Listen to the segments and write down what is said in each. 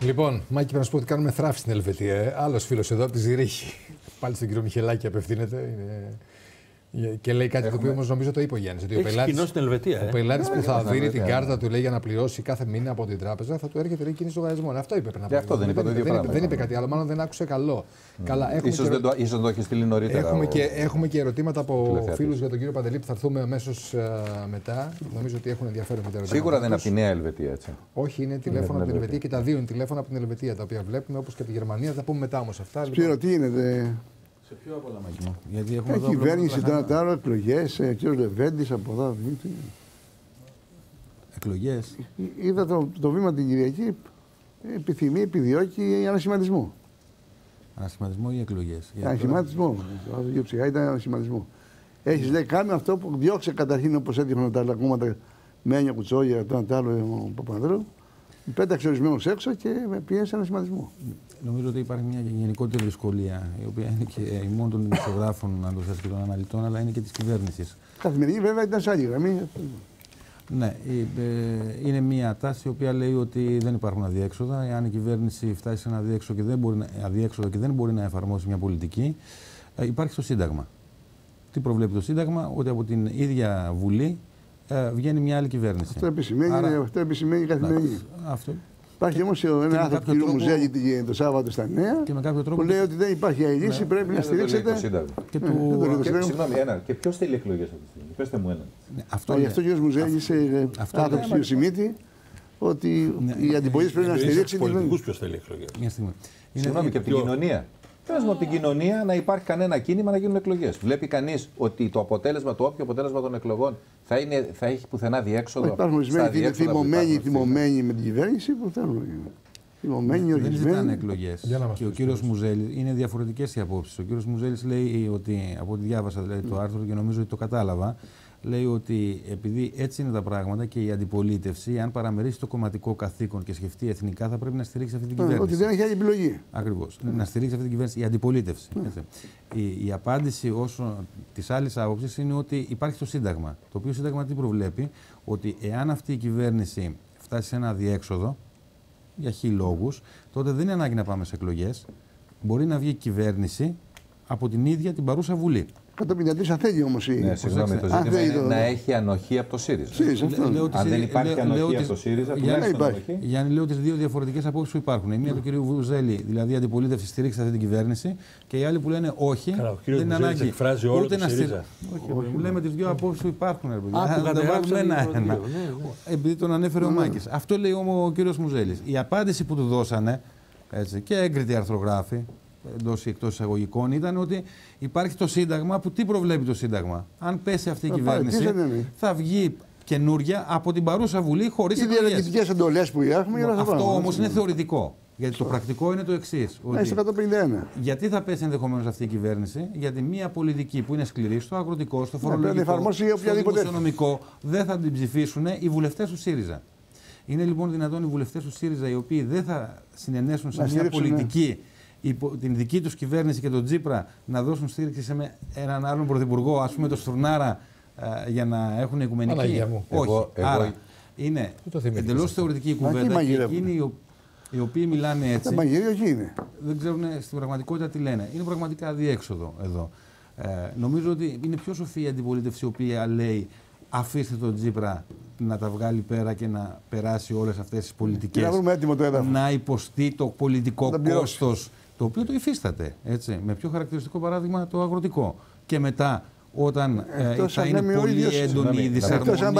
Λοιπόν, Μάκη, πρέπει να σου πω ότι κάνουμε θράψη στην Ελβετία. Ε. Άλλος φίλος εδώ από τη Ζηρίχη. Πάλι στον κύριο Μιχελάκη απευθύνεται. Είναι... Και λέει κάτι Έχουμε... το οποίο όμως νομίζω το είπε ο Γιάννης. Ότι ο πελάτη ε. ο πελάτης που θα δίνει την κάρτα του λέει για να πληρώσει κάθε μήνα από την τράπεζα θα του έρχεται λέει κίνηση λογαριασμών. Αυτό είπε πριν από αυτό δεν είπε το ίδιο πράγμα. Δεν είπε κάτι άλλο, μάλλον δεν άκουσε καλό. Καλά, έχουμε ίσως, και... δεν το, ίσως το έχει στείλει νωρίτερα. Έχουμε, και, έχουμε και ερωτήματα από φίλους για τον κύριο Παντελή που θα έρθουμε αμέσως μετά. Νομίζω ότι έχουν ενδιαφέρον με τα ερωτήματα. Σίγουρα δεν είναι από τη Νέα Ελβετία, έτσι. Όχι, είναι τηλέφωνο από την Ελβετία και τα δύο είναι τηλέφωνα από την Ελβετία τα οποία βλέπουμε όπως και από τη Γερμανία. Θα πούμε μετά όμως αυτά. Σπύρο, τι είναι, σε ποιο από όλα Γιατί έχουμε Έχει κυβέρνηση τώρα, τώρα εκλογές, ε, κ. Λεβέντης από εδώ. Εκλογές. Είδα το, το βήμα την Κυριακή. Επιθυμεί, επιδιώκει ανασχηματισμό. Ανασχηματισμό ή εκλογές. Ανασχηματισμό. Το δύο ψυχά ήταν ανασχηματισμό. Έχεις λέει, κάνει αυτό που διώξε καταρχήν όπως έδειχναν τα άλλα κόμματα με έννοια κουτσόγια, το ένα άλλο ο Παπανδρέου. Πέταξε ορισμένου έξω και με πίεσε ένα σχηματισμό. Νομίζω ότι υπάρχει μια γενικότερη δυσκολία, η οποία είναι και μόνο των δημοσιογράφων, αν το θέσει και των αναλυτών, αλλά είναι και της κυβέρνησης. Καθημερινή, βέβαια, ήταν σαν γραμμή. Ναι, ε, είναι μια τάση η οποία λέει ότι δεν υπάρχουν αδιέξοδα. Εάν η κυβέρνηση φτάσει σε ένα αδιέξοδο και δεν μπορεί να, αδιέξοδο και δεν μπορεί να εφαρμόσει μια πολιτική, ε, υπάρχει στο Σύνταγμα. Τι προβλέπει το Σύνταγμα, ότι από την ίδια Βουλή ε, βγαίνει μια άλλη κυβέρνηση. Αυτό επισημαίνει, Άρα... αυτό επισημαίνει καθημερινή. Αυτό. Υπάρχει όμως ένα άνθρωπο του κ. Μουζέλη το Σάββατο στα Νέα και με κάποιο τρόπο... που λέει ότι δεν υπάρχει άλλη λύση, ναι. πρέπει να ναι, στηρίξετε. Και ναι, του... Συγγνώμη, ένα. Και ποιος θέλει εκλογές αυτή τη στιγμή; Πετε μου ένα. Αυτό Γι' αυτό ο κ. Μουζέλη, άνθρωπος του Σιμίτη, ότι η αντιπολίτευση πρέπει να στηρίξει. πολιτικούς ποιος θέλει εκλογές; Συγγνώμη και από την κοινωνία. Πε μου από την κοινωνία να υπάρχει κανένα κίνημα να γίνουν εκλογές. Βλέπει κανείς ότι το αποτέλεσμα, το όποιο αποτέλεσμα των εκλογών θα, είναι, θα έχει πουθενά διέξοδο. Υπάρχουν ορισμένοι που είναι θυμωμένοι, θυμωμένοι με την κυβέρνηση που θέλουν να γίνουν. Θυμωμένοι, Δεν ζητάνε εκλογές. Και ο κύριος Μουζέλη είναι διαφορετικές οι απόψεις. Ο κύριος Μουζέλης λέει ότι, από ό,τι διάβασα δηλαδή, το άρθρο και νομίζω ότι το κατάλαβα, λέει ότι επειδή έτσι είναι τα πράγματα και η αντιπολίτευση, αν παραμερίσει το κομματικό καθήκον και σκεφτεί εθνικά, θα πρέπει να στηρίξει αυτή την ε, κυβέρνηση. Ότι δεν έχει άλλη επιλογή. Ακριβώς. Να στηρίξει αυτή την κυβέρνηση η αντιπολίτευση. Η, η απάντηση όσο της άλλης άποψης είναι ότι υπάρχει το Σύνταγμα. Το οποίο Σύνταγμα τι προβλέπει, ότι εάν αυτή η κυβέρνηση φτάσει σε ένα αδιέξοδο, για χι λόγους, τότε δεν είναι ανάγκη να πάμε σε εκλογές. Μπορεί να βγει κυβέρνηση από την ίδια την παρούσα Βουλή. 153 θα θέλει όμως η. Ναι, συγγνώμη, το ζήτημα είναι να έχει ανοχή από το ΣΥΡΙΖΑ. ΣΥΡΙΖΑ Αν δεν υπάρχει ανοχή από το ΣΥΡΙΖΑ, τουλάχιστον ανοχή. Γιάννη, λέω τι δύο διαφορετικές απόψεις που υπάρχουν. Η μία του κ. Βουζέλη, δηλαδή η αντιπολίτευση στηρίξει αυτή την κυβέρνηση, και οι άλλοι που λένε όχι. Καλά, ο κ. δεν είναι ανάγκη. εκφράζει όλο το ΣΥΡΙΖΑ. Όχι, λέμε τις δύο απόψεις που υπάρχουν. Δεν βάλουμε ένα-ένα. Ναι, ναι. Επειδή τον ανέφερε ο Μάκης. Αυτό λέει όμως ο κ. Μουζέλη. Η απάντηση που του δώσανε και έγκριτη αρθρογράφη, εντός ή εκτός εισαγωγικών ήταν ότι υπάρχει το Σύνταγμα που τι προβλέπει το Σύνταγμα; Αν πέσει αυτή η κυβέρνηση, θα βγει καινούρια από την παρούσα Βουλή χωρίς εκλογές. Οι διαλεκτικέ εντολές που έχουμε. Αυτό όμως είναι θεωρητικό. Γιατί το πρακτικό είναι το εξής. Ναι, 151. Γιατί θα πέσει ενδεχομένως αυτή η κυβέρνηση, Γιατί μια πολιτική που είναι σκληρή στο αγροτικό, στο ναι, φορολογικό, στο οικονομικό, δεν θα την ψηφίσουν οι βουλευτές του ΣΥΡΙΖΑ. Είναι λοιπόν δυνατόν οι βουλευτές του ΣΥΡΙΖΑ, οι οποίοι δεν θα συνενέσουν σε μια πολιτική την δική τους κυβέρνηση και τον Τζίπρα να δώσουν στήριξη σε έναν άλλον πρωθυπουργό, ας πούμε το Στουρνάρα, ε, για να έχουν οικουμενική; Μου. Όχι. Εγώ, Άρα είναι εντελώς θεωρητική κουβέντα και εκείνοι οι οποίοι μιλάνε έτσι. είναι. Δεν ξέρουν στην πραγματικότητα τι λένε. Είναι πραγματικά αδιέξοδο εδώ. Ε, νομίζω ότι είναι πιο σοφή η αντιπολίτευση η οποία λέει αφήστε τον Τζίπρα να τα βγάλει πέρα και να περάσει όλες αυτές τις πολιτικές. Να, να υποστεί το πολιτικό κόστος το οποίο το υφίσταται. Έτσι, με πιο χαρακτηριστικό παράδειγμα το αγροτικό. Και μετά, όταν ε, θα είναι πολύ έντονη η δυσαρμονία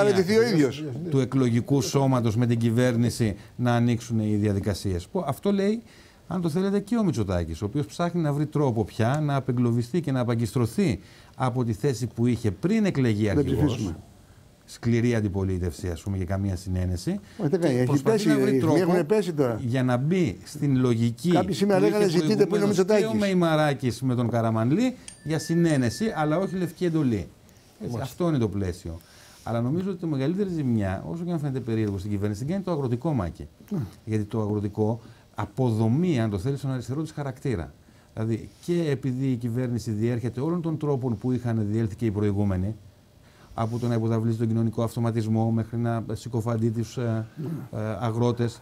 του εκλογικού σώματος με την κυβέρνηση να ανοίξουν οι διαδικασίες. Αυτό λέει, αν το θέλετε, και ο Μητσοτάκης, ο οποίος ψάχνει να βρει τρόπο πια να απεγκλωβιστεί και να απαγκιστρωθεί από τη θέση που είχε πριν εκλεγεί αρχηγός σκληρή αντιπολίτευση, ας πούμε, για καμία συνένεση. Όχι, δεν έχει πέσει, να βρει τρόπο πέσει τώρα. για να μπει στην λογική. Κάποιοι σήμερα λέγανε ζητείτε που είναι ο Μητσοτάκη. Και ο Μεϊμαράκης με τον Καραμανλή για συνένεση, αλλά όχι λευκή εντολή. Έτσι, αυτό είναι το πλαίσιο. Αλλά νομίζω ότι το μεγαλύτερη ζημιά, όσο και αν φαίνεται περίεργο στην κυβέρνηση, την κάνει το αγροτικό μάκι. Mm. Γιατί το αγροτικό αποδομεί, αν το θέλεις, στον αριστερό της χαρακτήρα. Δηλαδή και επειδή η κυβέρνηση διέρχεται όλων των τρόπων που είχαν διέλθει και οι προηγούμενοι, από το να υποδαβλίζει τον κοινωνικό αυτοματισμό μέχρι να συκοφαντεί τους ε, ε, αγρότες.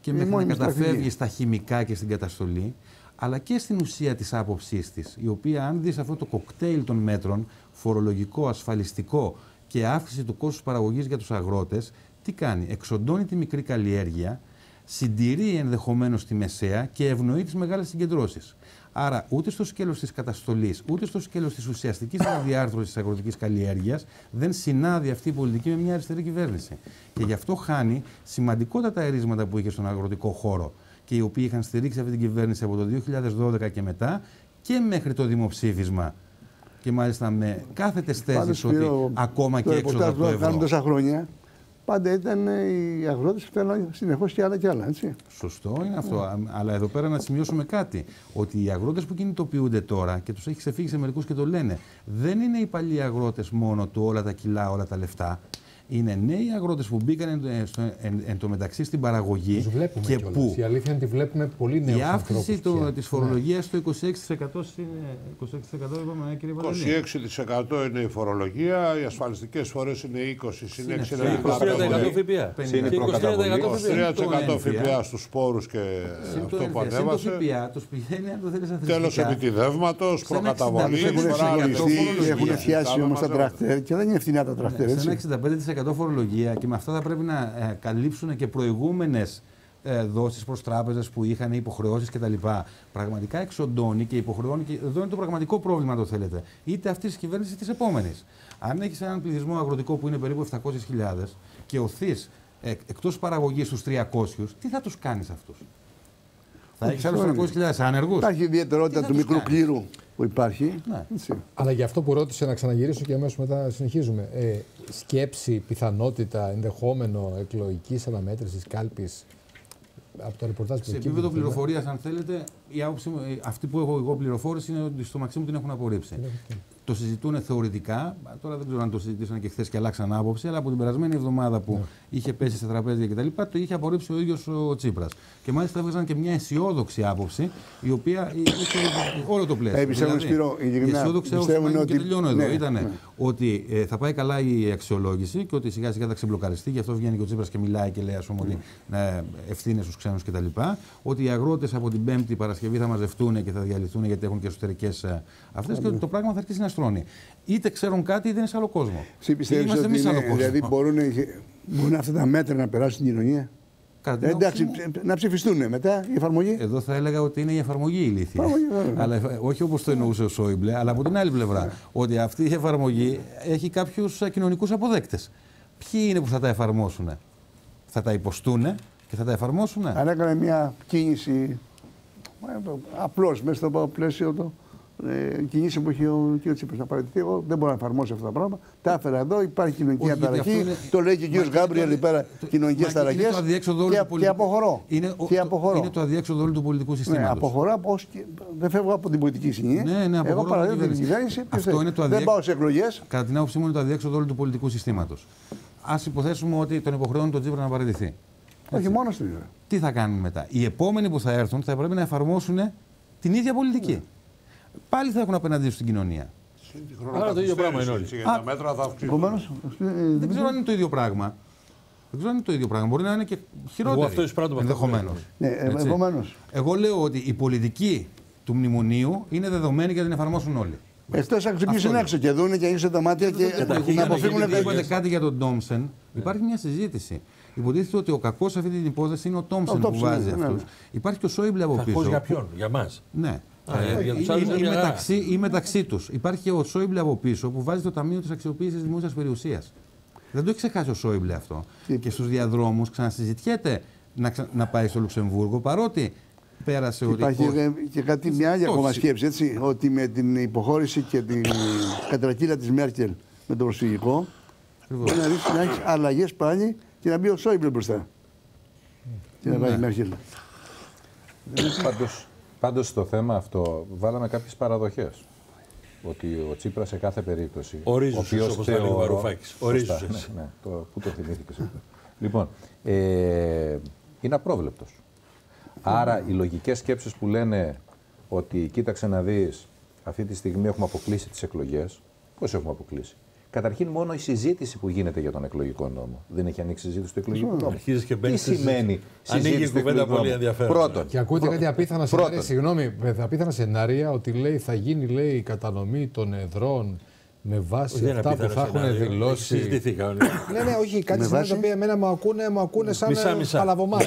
και μέχρι να καταφεύγει στα χημικά και στην καταστολή, αλλά και στην ουσία της άποψής της, η οποία αν δεις αυτό το κοκτέιλ των μέτρων, φορολογικό, ασφαλιστικό και αύξηση του κόστους παραγωγής για τους αγρότες, τι κάνει, εξοντώνει τη μικρή καλλιέργεια, συντηρεί ενδεχομένως τη μεσαία και ευνοεί τις μεγάλες συγκεντρώσεις. Άρα, ούτε στο σκέλος της καταστολής, ούτε στο σκέλος της ουσιαστικής αναδιάρθρωσης της αγροτικής καλλιέργειας δεν συνάδει αυτή η πολιτική με μια αριστερή κυβέρνηση. Και γι' αυτό χάνει σημαντικότατα ερίσματα που είχε στον αγροτικό χώρο και οι οποίοι είχαν στηρίξει αυτή την κυβέρνηση από το 2012 και μετά και μέχρι το δημοψήφισμα. Και μάλιστα με κάθετε θέσει ότι ακόμα και έξω από το ευρώ. τόσα χρόνια πάντα ήταν οι αγρότες που θέλουν συνεχώς και άλλα και άλλα. Έτσι. Σωστό είναι αυτό. Yeah. Αλλά εδώ πέρα να σημειώσουμε κάτι. Ότι οι αγρότες που κινητοποιούνται τώρα και τους έχει ξεφύγει σε μερικούς και το λένε, δεν είναι οι παλιοί αγρότες μόνο του όλα τα κιλά, όλα τα λεφτά είναι νέοι αγρότες που μπήκαν εν, στο, εν, εν, τω μεταξύ στην παραγωγή. βλέπουμε και κιόλας. πού. Η αλήθεια είναι ότι βλέπουμε πολύ νέους Η αύξηση της φορολογίας ναι. στο 26% είναι 26% είπαμε, κύριε 26% είναι η φορολογία, οι ασφαλιστικές φορές είναι 20, είναι 6%. 23% ΦΠΑ στους σπόρου και αυτό που ανέβασε. Το πηγαίνει αν το θέλεις να Τέλος επιτιδεύματος, προκαταβολής, Έχουν φτιάσει όμως τα τρακτέρ και δεν είναι ευθυνά τα τρακτέρ. Σε ένα 65% φορολογία και με αυτά θα πρέπει να ε, καλύψουν και προηγούμενες ε, δόσεις προς τράπεζες που είχαν υποχρεώσεις κτλ. Πραγματικά εξοντώνει και υποχρεώνει. Και εδώ είναι το πραγματικό πρόβλημα, το θέλετε. Είτε αυτή της κυβέρνησης είτε της επόμενης. Αν έχεις έναν πληθυσμό αγροτικό που είναι περίπου 700.000 και οθεί ε, εκτός παραγωγής του 300, τι θα τους κάνεις αυτούς; Θα έχεις άλλους 300.000 άνεργους; Υπάρχει ιδιαιτερότητα του μικρού κλήρου που υπάρχει. Ναι. Αλλά για αυτό που ρώτησε να ξαναγυρίσω και αμέσως μετά συνεχίζουμε. Ε, σκέψη, πιθανότητα, ενδεχόμενο εκλογικής αναμέτρησης κάλπης από το ρεπορτάζ που Σε επίπεδο πληροφορίας, αν θέλετε, η άποψη, αυτή που έχω εγώ πληροφόρηση είναι ότι στο Μαξίμου την έχουν απορρίψει. Το συζητούν θεωρητικά. Τώρα δεν ξέρω αν το συζητήσαν και χθες και αλλάξαν άποψη, αλλά από την περασμένη εβδομάδα που ναι. είχε πέσει στα τραπέζια κτλ. το είχε απορρίψει ο ίδιος ο Τσίπρας. Και μάλιστα έβγαζαν και μια αισιόδοξη άποψη, η οποία είχε όλο το πλαίσιο. Ε, πιστεύω, δηλαδή, Σπύρο, η αισιόδοξη άποψη ότι... και τελειώνω εδώ. Ναι, ήταν ναι. ότι ε, θα πάει καλά η αξιολόγηση και ότι σιγά σιγά θα ξεμπλοκαριστεί. Γι' αυτό βγαίνει και ο Τσίπρας και μιλάει και λέει ας πούμε, ότι ε, ευθύνες στους ξένους κτλ. Ότι οι αγρότες από την Πέμπτη Παρασκευή θα μαζευτούν και θα διαλυθούν γιατί έχουν και εσωτερικές ε, αυτές και ότι το πράγμα θα αρχίσει να στρώνει. Είτε ξέρουν κάτι είτε είναι σε άλλο κόσμο. Εσύ πιστεύεις ότι είναι, δηλαδή μπορούν, μπορούν αυτά τα μέτρα να περάσουν στην κοινωνία; Ε, εντάξει, να ψηφιστούν μετά η εφαρμογή. Εδώ θα έλεγα ότι είναι η εφαρμογή η ηλίθεια. αλλά, όχι όπως το εννοούσε ο Σόιμπλε, αλλά από την άλλη πλευρά. Ναι. ότι αυτή η εφαρμογή έχει κάποιους κοινωνικού αποδέκτες. Ποιοι είναι που θα τα εφαρμόσουν, θα τα υποστούν και θα τα εφαρμόσουν. Αν έκανε μια κίνηση ε, απλώς μέσα στο πλαίσιο του ε, κινήσει που έχει ο κ. Τσίπρας να παραιτηθεί. Εγώ δεν μπορώ να εφαρμόσω αυτά τα πράγματα. Τα έφερα εδώ, υπάρχει κοινωνική αταραχή. Είναι... Το λέει και ο κ. Γκάμπριελ εκεί πέρα, κοινωνικές ταραχές. Και, και αποχωρώ. Είναι, και αποχωρώ. είναι το αδιέξοδο όλου του πολιτικού συστήματος. Ναι, αποχωρώ, και... δεν φεύγω από την πολιτική σκηνή. Ναι, ναι, Εγώ παραδέχομαι την κυβέρνηση. Αυτό είναι το αδιέξοδο. Δεν πάω σε εκλογές. Κατά την άποψή μου είναι το αδιέξοδο όλου του πολιτικού συστήματος. Α υποθέσουμε ότι τον υποχρεώνει τον Τσίπρα να παραιτηθεί. Όχι μόνος στην Τι θα κάνουν μετά. Οι επόμενοι που θα έρθουν θα πρέπει να εφαρμόσουν την ίδια πολιτική. Ναι πάλι θα έχουν απέναντί τους στην κοινωνία. Άρα το ίδιο πράγμα είναι όλοι. τα μέτρα θα Δεν ξέρω αν είναι το ίδιο πράγμα. Δεν ξέρω αν είναι το ίδιο πράγμα. Μπορεί να είναι και χειρότερο. Εγώ αυτό Ενδεχομένως. Ναι, ε, Εγώ λέω ότι η πολιτική του μνημονίου είναι δεδομένη και την εφαρμόσουν όλοι. Εκτό αν ξυπνήσουν έξω και δουν και ανοίξουν τα μάτια και να αποφύγουν κάτι. κάτι για τον Τόμσεν. Υπάρχει μια συζήτηση. Υποτίθεται ότι ο κακός σε αυτή την υπόθεση είναι ο Τόμσεν που βάζει ναι, αυτούς. Ναι. Υπάρχει και ο Σόιμπλε από πίσω. για ποιον, για μας. Ναι. Ε, ή, μεταξύ, ή μεταξύ τους. Υπάρχει και ο Σόιμπλε από πίσω που βάζει το Ταμείο της Αξιοποίησης Δημόσιας Περιουσίας. Δεν το έχει ξεχάσει ο Σόιμπλε αυτό. Και στους διαδρόμους ξανασυζητιέται να, να πάει στο Λουξεμβούργο παρότι πέρασε ο Υπάρχει και κάτι, μια άλλη ακόμα σκέψη. Έτσι, ότι με την υποχώρηση και την κατρακύλα της Μέρκελ με το προσφυγικό μπορεί να, να έχει αλλαγές πάλι και να μπει ο Σόιμπλε μπροστά. Και να πάει η ναι. Μέρκελ. Πάντως, Πάντως στο θέμα αυτό βάλαμε κάποιες παραδοχές. Ότι ο Τσίπρας σε κάθε περίπτωση. Ορίζουσες, όπως θα λέει ο Βαρουφάκης. Ορίζουσες. Ναι, ναι, το, πού το θυμήθηκες αυτό. λοιπόν, ε, είναι απρόβλεπτος. Άρα οι λογικές σκέψεις που λένε ότι κοίταξε να δεις αυτή τη στιγμή έχουμε αποκλείσει τις εκλογές. Πώς έχουμε αποκλείσει; Καταρχήν, μόνο η συζήτηση που γίνεται για τον εκλογικό νόμο. Δεν έχει ανοίξει συζήτηση του εκλογικού νόμου. Αρχίζει και μπαίνει. Τι σημαίνει συζήτηση του κουβέντα πολύ ενδιαφέρον. Πρώτον. Και ακούτε κάτι απίθανα σενάρια. Συγγνώμη, απίθανα σενάρια ότι λέει θα γίνει λέει, η κατανομή των εδρών με βάση Δεν αυτά που θα έχουν δηλώσει. Συζητηθήκα. ναι, ναι, όχι. Κάτι σημαίνει τα οποία εμένα μου ακούνε, μου ακούνε σαν παλαβομάτι.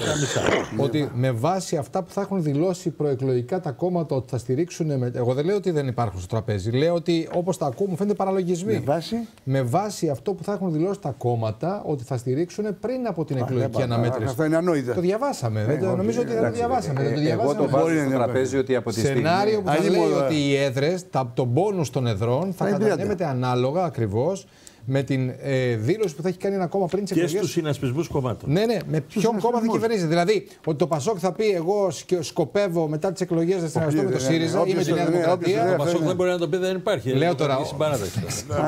ότι με βάση αυτά που θα έχουν δηλώσει προεκλογικά τα κόμματα ότι θα στηρίξουν. Με... Εγώ δεν λέω ότι δεν υπάρχουν στο τραπέζι. Λέω ότι όπως τα ακούω μου φαίνεται παραλογισμοί. Με βάση... με βάση αυτό που θα έχουν δηλώσει τα κόμματα ότι θα στηρίξουν πριν από την εκλογική αναμέτρηση. Αυτό είναι ανόητα. Το διαβάσαμε. νομίζω ότι δεν το διαβάσαμε. Εγώ το βάζω στο τραπέζι ότι από τη στιγμή. Σενάριο που θα λέει ότι οι έδρες, τον πόνους των εδρών θα κατανέμεται ανάλογα ακριβώς με την ε, δήλωση που θα έχει κάνει ένα κόμμα πριν τι εκλογέ. Και στους συνασπισμούς κομμάτων. Ναι, ναι, με ποιο κόμμα θα κυβερνήσει. Δηλαδή, ότι το Πασόκ θα πει: Εγώ σκοπεύω μετά τις εκλογές να συνεργαστώ με το ΣΥΡΙΖΑ ή με τη Νέα Δημοκρατία. Το Πασόκ δεν μπορεί να το πει, δεν υπάρχει. Λέω τώρα.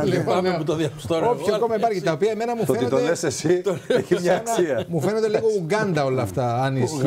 Λυπάμαι που το διαπιστώνω. Όποιο κόμμα υπάρχει, τα οποία εμένα μου φαίνονται. Το λες εσύ έχει μια αξία. Μου φαίνονται λίγο Ουγκάντα όλα αυτά, αν ισχύει.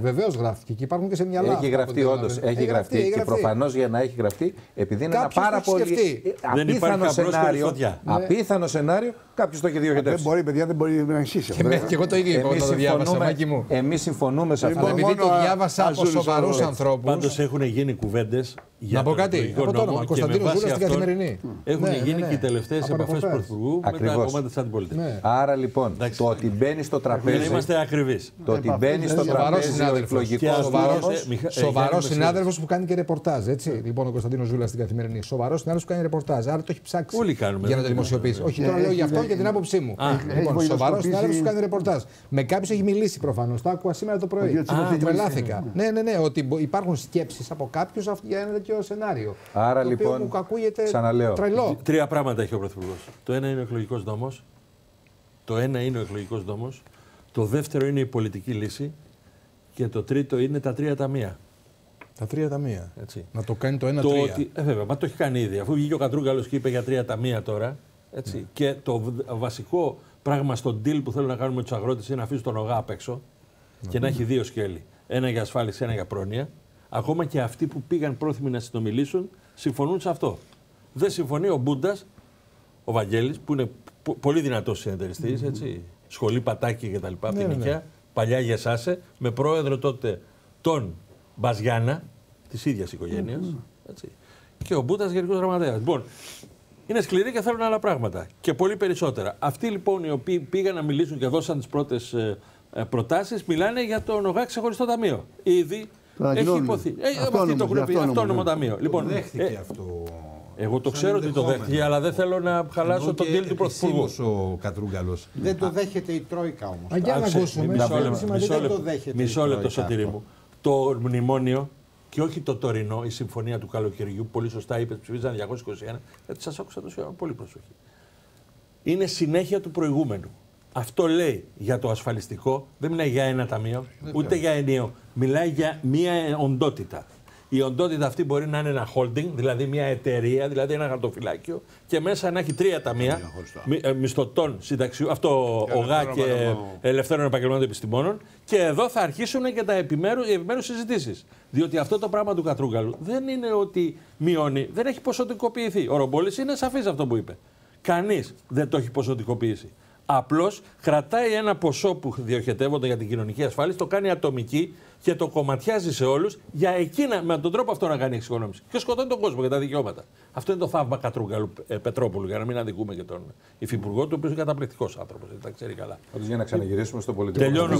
Βεβαίως γράφτηκε και υπάρχουν και σε μυαλά. Έχει γραφτεί όντως. Έχει γραφτεί και προφανώς για να έχει γραφτεί, επειδή είναι ένα πάρα πολύ απίθανο σενάριο σενάριο. Απίθανο σενάριο, κάποιος το έχει διοχετεύσει. Δεν μπορεί, παιδιά, δεν μπορεί να ισχύσει. Και, και εγώ το ίδιο είπα όταν το διάβασα. Εμείς συμφωνούμε σε αυτό. Επειδή το διάβασα από σοβαρούς ανθρώπου. Πάντως έχουν γίνει κουβέντες. Να πω κάτι. Από το όνομα. Κωνσταντίνο Ζούλα στην καθημερινή. Έχουν ναι, γίνει ναι, και οι τελευταίες επαφές του Πρωθυπουργού με τα κόμματα της αντιπολίτευσης. Άρα λοιπόν, το ότι μπαίνει στο τραπέζι. Δεν είμαστε ακριβείς. Το ότι μπαίνει στο τραπέζι ο εκλογικός Σοβαρός συνάδελφος που κάνει και ρεπορτάζ. Λοιπόν, ο Κωνσταντίνος Ζούλας στην καθημερινή. Σοβαρός συνάδελφος που κάνει ρεπορτάζ. Άρα το έχει ψάξει. Όλοι κάνουμε. Για να το δημοσιοποιήσει. Όχι, τώρα λέω για αυτό και την άποψή μου. Λοιπόν, σοβαρός συνάδελφος που κάνει ρεπορτάζ. Με κάποιους έχει μιλήσει προφανώς. Το άκουγα σήμερα το πρωί. Τρελάθηκα. Ναι, ναι, ναι, ότι υπάρχουν σκέψεις από κάποιους για ένα τέτοιο σενάριο. Άρα λοιπόν. Μου ακούγεται ξαναλέω. Τρελό. Τρία πράγματα έχει ο Πρωθυπουργός. Το ένα είναι ο εκλογικός νόμος. Το ένα είναι ο εκλογικός νόμος. Το δεύτερο είναι η πολιτική λύση. Και το τρίτο είναι τα τρία ταμεία. Τα τρία ταμεία. Έτσι. Να το κάνει το ένα το Ότι, ε, βέβαια, μα το έχει κάνει ήδη. Αφού βγήκε ο Κατρούγκαλος και είπε για τρία ταμεία τώρα. Έτσι. Ναι. Και το βασικό πράγμα στο deal που θέλουν να κάνουν με τους αγρότες είναι να αφήσουν τον ΟΓΑ απ' έξω ναι. και να έχει δύο σκέλη. Ένα για ασφάλιση, ένα για πρόνοια. Ακόμα και αυτοί που πήγαν πρόθυμοι να συνομιλήσουν συμφωνούν σε αυτό. Δεν συμφωνεί ο Μπούντας, ο Βαγγέλης, που είναι πολύ δυνατός συνεταιριστής, mm-hmm. έτσι. Σχολή πατάκι κτλ. Ναι, από την ναι, ναι. Παλιά Γεσάσε, με πρόεδρο τότε τον Μπαζιάννα, της ίδιας οικογένειας. Mm-hmm. Και ο Μπούντας γενικός γραμματέας. Λοιπόν, είναι σκληροί και θέλουν άλλα πράγματα. Και πολύ περισσότερα. Αυτοί λοιπόν οι οποίοι πήγαν να μιλήσουν και δώσαν τις πρώτες ε, προτάσεις, μιλάνε για το ΝΟΓΑ ξεχωριστό ταμείο. Ήδη έχει υποθεί. Ε, αυτοί το έχουν πει. Αυτόνομο ταμείο. Λοιπόν, δέχτηκε ε, αυτό. Εγώ το ξέρω ότι το δέχτηκε, αλλά δεν θέλω να χαλάσω τον deal του Πρωθυπουργού. ο Κατρούγκαλος. Δεν το δέχεται η Τρόικα όμως. Για να ακούσουμε. Μισό λεπτό, σωτήρι μου. Το μνημόνιο και όχι το τωρινό, η συμφωνία του καλοκαιριού, πολύ σωστά είπες, ψηφίζαν 221. Γιατί σας άκουσα τόσο πολύ προσοχή. Είναι συνέχεια του προηγούμενου. Αυτό λέει για το ασφαλιστικό, δεν μιλάει για ένα ταμείο, ούτε για ενίο. Μιλάει για μία οντότητα. Η οντότητα αυτή μπορεί να είναι ένα holding, δηλαδή μια εταιρεία, δηλαδή ένα χαρτοφυλάκιο και μέσα να έχει τρία ταμεία ε, μισθωτών συνταξιού, αυτό ΟΓΑ και Ελευθέρων Επαγγελμάτων Επιστημόνων. Και εδώ θα αρχίσουν και τα επιμέρου, οι επιμέρους συζητήσεις. Διότι αυτό το πράγμα του Κατρούγκαλου δεν είναι ότι μειώνει, δεν έχει ποσοτικοποιηθεί. Ο Ρομπόλης είναι σαφής αυτό που είπε. Κανείς δεν το έχει ποσοτικοποιήσει. Απλώς κρατάει ένα ποσό που διοχετεύονται για την κοινωνική ασφάλιση, το κάνει ατομική και το κομματιάζει σε όλους για εκείνα, με τον τρόπο αυτό να κάνει εξοικονόμηση. Και σκοτώνει τον κόσμο για τα δικαιώματα. Αυτό είναι το θαύμα Κατρούγκαλου ε, Πετρόπουλου, για να μην αδικούμε και τον υφυπουργό του, ο οποίος είναι καταπληκτικός άνθρωπος, τα ξέρει καλά. Πάντω για να ξαναγυρίσουμε στο πολιτικό. Τελειώνω,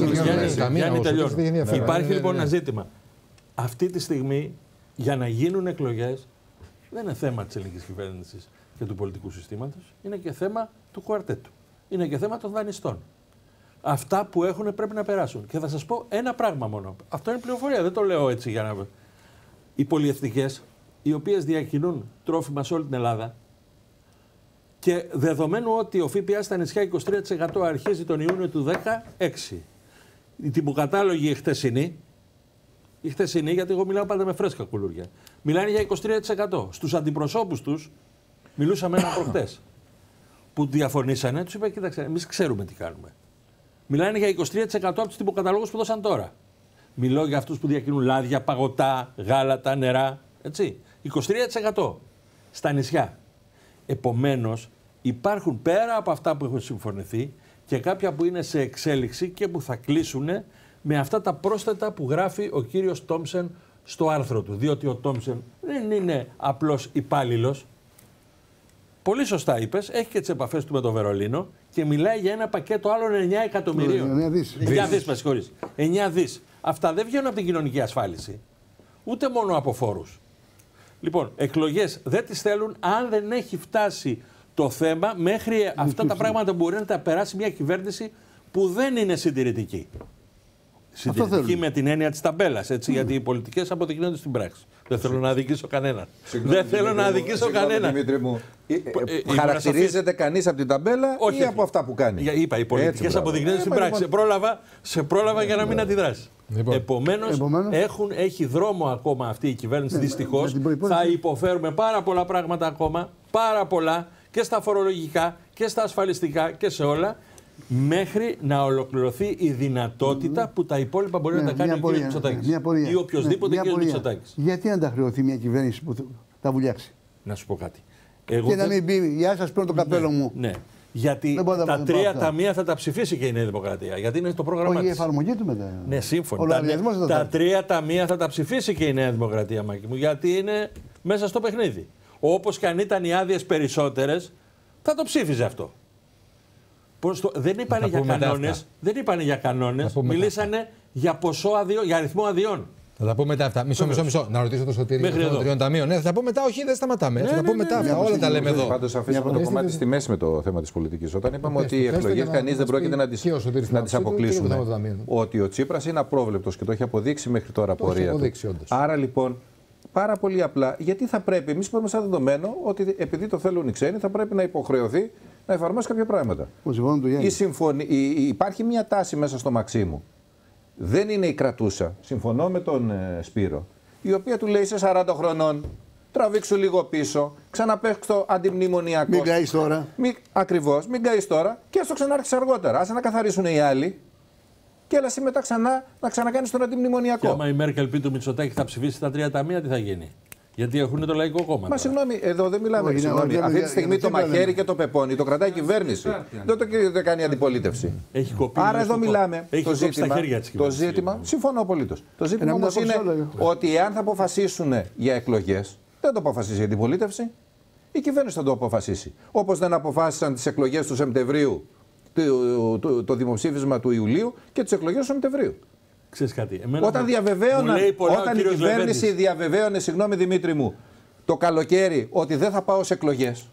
Γιάννη, τελειώνω. Υπάρχει λοιπόν ένα ζήτημα. Αυτή τη στιγμή για να γίνουν εκλογές δεν είναι θέμα της ελληνικής κυβέρνησης και του πολιτικού συστήματος, είναι και θέμα του κουαρτέτου είναι και θέμα των δανειστών. Αυτά που έχουν πρέπει να περάσουν. Και θα σας πω ένα πράγμα μόνο. Αυτό είναι πληροφορία, δεν το λέω έτσι για να. Οι πολυεθνικέ, οι οποίες διακινούν τρόφιμα σε όλη την Ελλάδα και δεδομένου ότι ο ΦΠΑ στα νησιά 23% αρχίζει τον Ιούνιο του 16. Η τυποκατάλογη η χτεσινή, η χτεσινή, γιατί εγώ μιλάω πάντα με φρέσκα κουλούρια, μιλάνε για 23%. Στους αντιπροσώπους τους μιλούσαμε ένα προχτές που διαφωνήσανε, τους είπα: Κοίταξε, εμείς ξέρουμε τι κάνουμε. Μιλάνε για 23% από τους τυποκαταλόγους που δώσαν τώρα. Μιλώ για αυτούς που διακινούν λάδια, παγωτά, γάλατα, νερά. Έτσι. 23% στα νησιά. Επομένως, υπάρχουν πέρα από αυτά που έχουν συμφωνηθεί και κάποια που είναι σε εξέλιξη και που θα κλείσουν με αυτά τα πρόσθετα που γράφει ο κύριος Τόμσεν στο άρθρο του. Διότι ο Τόμσεν δεν είναι απλός υπάλληλος. Πολύ σωστά είπες, έχει και τις επαφές του με το Βερολίνο και μιλάει για ένα πακέτο άλλων 9 εκατομμυρίων. 9 δις. 9 δις, με συγχωρείς. 9 δις. Αυτά δεν βγαίνουν από την κοινωνική ασφάλιση. Ούτε μόνο από φόρους. Λοιπόν, εκλογές δεν τις θέλουν αν δεν έχει φτάσει το θέμα μέχρι αυτά τα πράγματα που μπορεί να τα περάσει μια κυβέρνηση που δεν είναι συντηρητική. Συντηρητική με την έννοια της ταμπέλας. Mm. Γιατί οι πολιτικές αποδεικνύονται στην πράξη. Δεν θέλω να αδικήσω κανέναν. Δεν θέλω να αδικήσω κανέναν. Δημήτρη μου, ε, ε, ε, χαρακτηρίζεται κανείς από την ταμπέλα ή από αυτά που κάνει; Είπα, οι πολιτικές αποδεικνύονται στην πράξη. Σε πρόλαβα για να μην αντιδράσεις. Λοιπόν. Επομένως, έχει δρόμο ακόμα αυτή η κυβέρνηση. Ναι, Δυστυχώς θα υποφέρουμε πάρα πολλά πράγματα ακόμα. Πάρα πολλά και στα φορολογικά και στα ασφαλιστικά και σε όλα μέχρι να ολοκληρωθεί η δυνατότητα που τα υπόλοιπα μπορεί να ναι, τα κάνει ο κ. Μητσοτάκη. Ή οποιοδήποτε ναι, κ. Μητσοτάκης. Γιατί να τα χρεωθεί μια κυβέρνηση που θα βουλιάξει; Να σου πω κάτι. Εγώ και δεν... να μην πει, Γεια σας, παίρνω το καπέλο ναι, μου. Ναι. Γιατί τα τρία ταμεία θα τα ψηφίσει και η Νέα Δημοκρατία. Γιατί είναι το πρόγραμμα τη. η εφαρμογή του μετά. Ναι, σύμφωνα. Τα, τα τρία ταμεία θα τα ψηφίσει και η Νέα Δημοκρατία, Μάκη μου. Γιατί είναι μέσα στο παιχνίδι. Όπως και αν ήταν οι άδειες περισσότερες, θα το ψήφιζε αυτό. Το... Δεν είπανε για κανόνες. Δεν είπανε για κανόνες. Μιλήσανε για ποσό αδειών, για αριθμό αδειών. Θα τα πούμε μετά αυτά. Μισό, μισό, μισό. Να ρωτήσω το σωτήριο των τριών ταμείων. Ναι, θα τα πούμε μετά. Όχι, δεν σταματάμε. Ναι, θα τα ναι, πούμε ναι, μετά. αυτά. Όλα τα λέμε εδώ. Πάντως αφήσαμε το κομμάτι στη μέση με το θέμα της πολιτικής. Όταν είπαμε ότι οι εκλογέ κανεί δεν πρόκειται να τις αποκλείσουμε. Ότι ο Τσίπρας είναι απρόβλεπτος και το έχει αποδείξει μέχρι τώρα πορεία. Άρα λοιπόν πάρα πολύ απλά, γιατί θα πρέπει, εμείς πούμε σαν δεδομένο ότι επειδή το θέλουν οι ξένοι, θα πρέπει να υποχρεωθεί να εφαρμόσει κάποια πράγματα. Η συμφωνή, η, υπάρχει μια τάση μέσα στο Μαξίμου. Δεν είναι η κρατούσα. Συμφωνώ με τον ε, Σπύρο. Η οποία του λέει σε 40 χρονών, τραβήξου λίγο πίσω, ξαναπέξω το αντιμνημονιακό. Μην καείς τώρα. Μη, ακριβώς, μην καείς τώρα και το ξανάρχισε αργότερα. Άσε να καθαρίσουν οι άλλοι και έλα μετά ξανά να ξανακάνεις τον αντιμνημονιακό. Και άμα η Μέρκελ πει του Μητσοτάκη θα ψηφίσει τα τρία ταμεία, τι θα γίνει. Γιατί έχουν το λαϊκό κόμμα. Μα συγγνώμη, εδώ δεν μιλάμε. Όχι, συγγνώμη. Αυτή τη στιγμή το μαχαίρι και το πεπόνι το κρατάει η κυβέρνηση. Δεν το κάνει αντιπολίτευση. Έχει κοπεί Άρα εδώ μιλάμε. Έχει το ζήτημα, το ζήτημα, συμφωνώ απολύτως. Το ζήτημα όμως είναι ότι εάν θα αποφασίσουν για εκλογές, δεν το αποφασίσει η αντιπολίτευση. Η κυβέρνηση θα το αποφασίσει. Όπως δεν αποφάσισαν τις εκλογές του Σεπτεμβρίου το, το, το δημοψήφισμα του Ιουλίου και τις εκλογές του Σεπτεμβρίου. Ξέρεις κάτι. Εμένα όταν διαβεβαίωνα, όταν η κυβέρνηση διαβεβαίωνε, συγγνώμη Δημήτρη μου, το καλοκαίρι ότι δεν θα πάω σε εκλογές.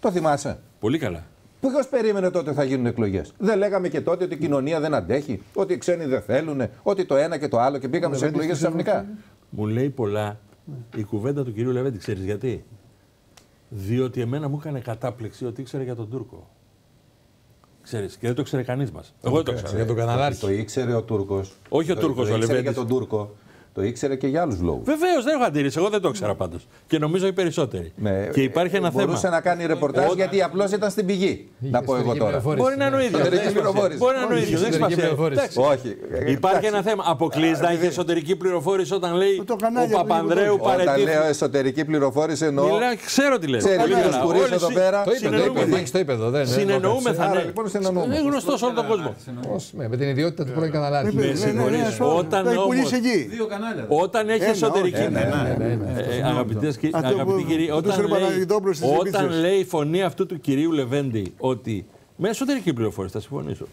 Το θυμάσαι; Πολύ καλά. Ποιο περίμενε τότε θα γίνουν εκλογές. Δεν λέγαμε και τότε ότι η κοινωνία δεν αντέχει, ότι οι ξένοι δεν θέλουν, ότι το ένα και το άλλο και πήγαμε σε εκλογές ξαφνικά. Μου λέει πολλά η κουβέντα του κυρίου Λεβέντη. Ξέρεις γιατί; Διότι εμένα μου έκανε κατάπληξη ότι ήξερε για τον Τούρκο. Ξέρεις, και δεν το ξέρει κανείς μας. Εγώ δεν το ξέρω. Για τον Καναδάρχη. Το ήξερε ο Τούρκος. Όχι ο Τούρκος, ο Λεβέντης. για τον Τούρκο. Το ήξερε και για άλλου λόγου. Βεβαίω, δεν έχω αντίρρηση. Εγώ δεν το ήξερα πάντω. Και νομίζω οι περισσότεροι. Ναι, και υπάρχει ένα μπορούσε θέμα. Μπορούσε να κάνει ρεπορτάζ Ό, γιατί απλώ ήταν στην πηγή. να πω εγώ τώρα. Μπορεί να είναι ο ίδιο. Μπορεί να είναι ο ίδιο. Δεν έχει Όχι. Υπάρχει ένα θέμα. Αποκλεί να έχει εσωτερική πληροφόρηση όταν λέει ο Παπανδρέου παρετήθηκε. Όταν λέω εσωτερική πληροφόρηση εννοώ. Ξέρω τι λέει. Ξέρει ποιο εδώ πέρα. Το είπε εδώ. Συνεννοούμε θα είναι. Είναι γνωστό σε όλο τον κόσμο. Με την ιδιότητα του πρώην καναλάρχη. Όταν όταν έχει εσωτερική. Αγαπητοί κύριοι, όταν λέει η φωνή αυτού του κυρίου Λεβέντη ότι. Με εσωτερική πληροφόρηση θα συμφωνήσω.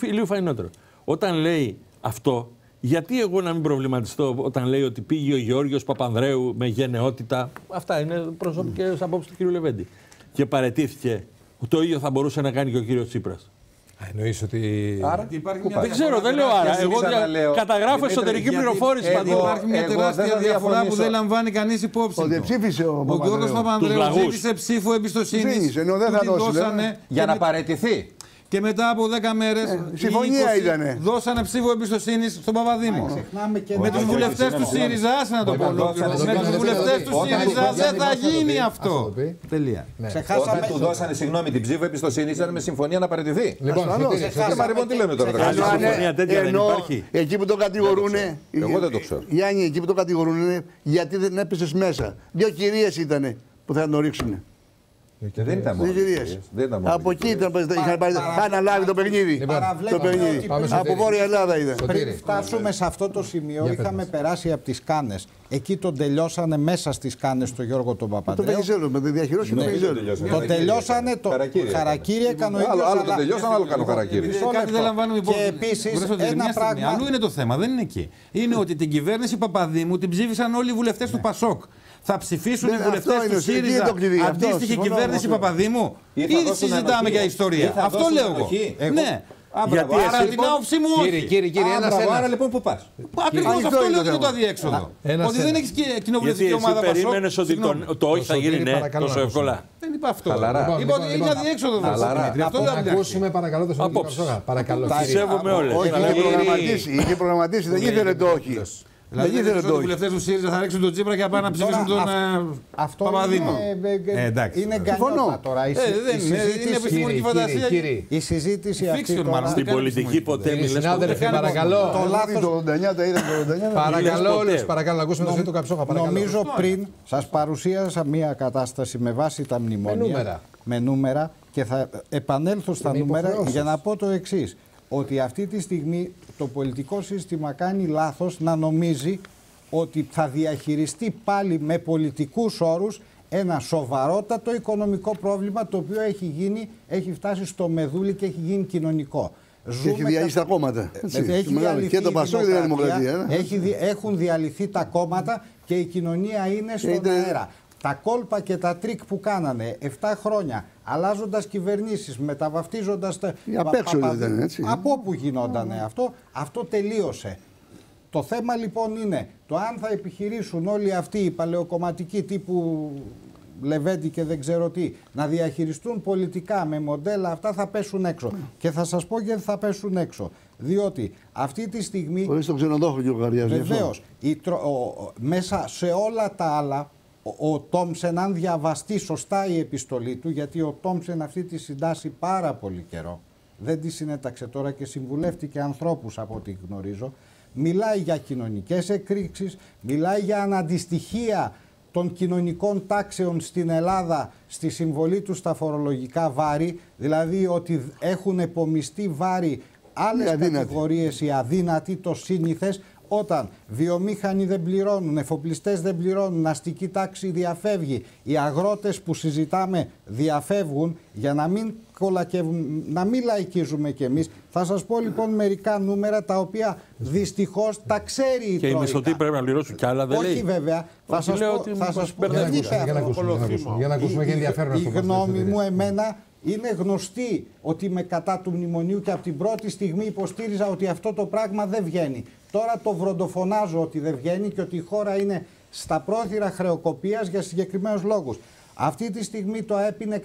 Λίγο φαϊνότερο. Όταν λέει αυτό, γιατί εγώ να μην προβληματιστώ όταν λέει ότι πήγε ο Γεώργιος Παπανδρέου με γενναιότητα; Αυτά είναι προσωπικές απόψεις του κύριου Λεβέντη. Και παρετήθηκε. Το ίδιο θα μπορούσε να κάνει και ο κύριος Τσίπρας. Εννοείς ότι. Άρα, υπάρχει μια δεν ξέρω, δεν λέω άρα. Εγώ δια... καταγράφω εσωτερική πληροφόρηση παντού. Υπάρχει μια τεράστια διαφορά που δεν λαμβάνει κανείς υπόψη. Ο δεν ψήφισε ο Ο Γιώργος Παπανδρέου ψήφισε ψήφο εμπιστοσύνης. Για να παραιτηθεί. Και μετά από 10 μέρες. Ε, συμφωνία ήταν. Δώσανε ψήφο εμπιστοσύνης στον Παπαδήμο. Με τους βουλευτές του ΣΥΡΙΖΑ, άσε να το πω Με τους βουλευτές του ΣΥΡΙΖΑ δεν θα γίνει αυτό. Τελεία. Ναι. Όταν του δώσανε συγγνώμη την ψήφο εμπιστοσύνης ήταν με συμφωνία να παραιτηθεί. Λοιπόν, λοιπόν τι λέμε τώρα. Συμφωνία τέτοια δεν υπάρχει. Εκεί που το κατηγορούν. Εγώ δεν το ξέρω. Γιάννη, εκεί που το κατηγορούν γιατί δεν έπεσε μέσα. Δύο κυρίες ήταν που θα το ρίξουν. Και δεν ήταν μόνο. Από εκεί ήταν που είχαν αναλάβει το παιχνίδι. Το παιχνίδι. Από Βόρεια Ελλάδα ήταν. Πριν φτάσουμε σε αυτό το σημείο, είχαμε περάσει από τις Κάνες. Εκεί τον τελειώσανε μέσα στις Κάνες το Γιώργο τον Παπαντρέου. Το ξέρω, με τη διαχειρώση το Το τελειώσανε το χαρακτήρι έκανε ο ίδιο. Άλλο το τελειώσανε, άλλο κάνω χαρακτήρι. Κάτι δεν λαμβάνουμε υπόψη. Και επίση ένα πράγμα. Αλλού είναι το θέμα, δεν είναι εκεί. Είναι ότι την κυβέρνηση Παπαδήμου την ψήφισαν όλοι οι βουλευτές του Πασόκ θα ψηφίσουν οι βουλευτές του ΣΥΡΙΖΑ αντίστοιχη κυβέρνηση Παπαδήμου ή συζητάμε για ιστορία; Αυτό λέω εγώ. Ναι. Γιατί άρα την άποψή μου όχι. Κύριε, κύριε, κύριε, ένας Άρα λοιπόν που πας. Ακριβώς αυτό λέω και το αδιέξοδο. Ότι δεν έχει κοινοβουλευτική ομάδα Πασόκ. Περίμενε ότι το όχι θα γίνει ναι τόσο εύκολα. Δεν είπα αυτό. Είπα ότι είναι αδιέξοδος. Αυτό δεν ακούσουμε παρακαλώ το Σωτήριο Παρακαλώ. Τα σέβομαι όλες. Είχε προγραμματίσει, δεν ήθελε το όχι. Δηλαδή, δεν οι βουλευτές του ΣΥΡΙΖΑ θα ρίξουν τον Τσίπρα και να πάνε να ψηφίσουν τον αυτό Παπαδήμο. Είναι, ε, εντάξει. είναι γκανιώτα τώρα. Η, ε, δεν είναι, είναι επιστημονική φαντασία. Η συζήτηση αυτή τώρα... Στην πολιτική ποτέ μιλές Συνάδελφοι, παρακαλώ. Το λάθος το 89 τα είδα το 89. Παρακαλώ όλους, παρακαλώ να ακούσουμε το Σβήτο Καψόχα. Νομίζω πριν σας παρουσίασα μια κατάσταση με βάση τα μνημόνια. Με νούμερα. Και θα επανέλθω στα νούμερα για να πω το εξής ότι αυτή τη στιγμή το πολιτικό σύστημα κάνει λάθος να νομίζει ότι θα διαχειριστεί πάλι με πολιτικούς όρους ένα σοβαρότατο οικονομικό πρόβλημα το οποίο έχει γίνει, έχει φτάσει στο μεδούλι και έχει γίνει κοινωνικό. Ζούμε έχει διαλυθεί τα κόμματα. Έχει διαλυθεί και το ΠΑΣΟΚ και η Δημοκρατία. Ε. Έχει, έχουν διαλυθεί τα κόμματα και η κοινωνία είναι στον αέρα. Τα κόλπα και τα τρικ που κάνανε 7 χρόνια, αλλάζοντας κυβερνήσεις, μεταβαφτίζοντας τα. Απ' έξω ήταν έτσι. Από όπου γινόταν αυτό, αυτό τελείωσε. Το θέμα λοιπόν είναι το αν θα επιχειρήσουν όλοι αυτοί οι παλαιοκομματικοί τύπου Λεβέντη και δεν ξέρω τι, να διαχειριστούν πολιτικά με μοντέλα αυτά θα πέσουν έξω. Και θα σας πω γιατί θα πέσουν έξω. Διότι αυτή τη στιγμή... Χωρίς τον ξενοδόχο και ο Βεβαίως, μέσα σε όλα τα άλλα ο Τόμσεν, αν διαβαστεί σωστά η επιστολή του, γιατί ο Τόμσεν αυτή τη συντάσσει πάρα πολύ καιρό, δεν τη συνέταξε τώρα και συμβουλεύτηκε ανθρώπους από ό,τι γνωρίζω, μιλάει για κοινωνικές εκρήξεις, μιλάει για αναντιστοιχεία των κοινωνικών τάξεων στην Ελλάδα στη συμβολή τους στα φορολογικά βάρη, δηλαδή ότι έχουν επομιστεί βάρη άλλες κατηγορίες οι αδύνατοι, το σύνηθες, όταν βιομήχανοι δεν πληρώνουν, εφοπλιστές δεν πληρώνουν, αστική τάξη διαφεύγει, οι αγρότες που συζητάμε διαφεύγουν για να μην κολακεύουν, να μην λαϊκίζουμε κι εμείς. Θα σας πω λοιπόν μερικά νούμερα τα οποία δυστυχώς τα ξέρει η Και οι μισθωτοί πρέπει να πληρώσουν κι άλλα, δεν Όχι, λέει. Όχι βέβαια. Θα σας πω, θα σας πω, για να ακούσουμε και ενδιαφέρον Η γνώμη μου εμένα είναι γνωστή ότι είμαι κατά του μνημονίου και από την πρώτη στιγμή υποστήριζα ότι αυτό το πράγμα δεν βγαίνει. Τώρα το βροντοφωνάζω ότι δεν βγαίνει και ότι η χώρα είναι στα πρόθυρα χρεοκοπίας για συγκεκριμένους λόγους. Αυτή τη στιγμή το ΑΕΠ είναι